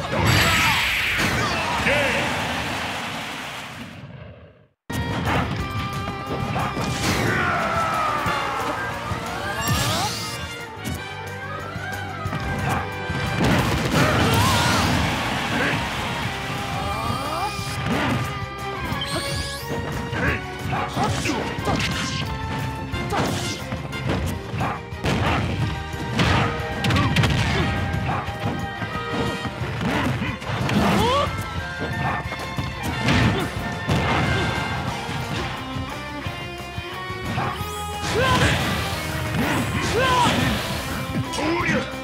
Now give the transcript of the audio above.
Let's do it! おりゃ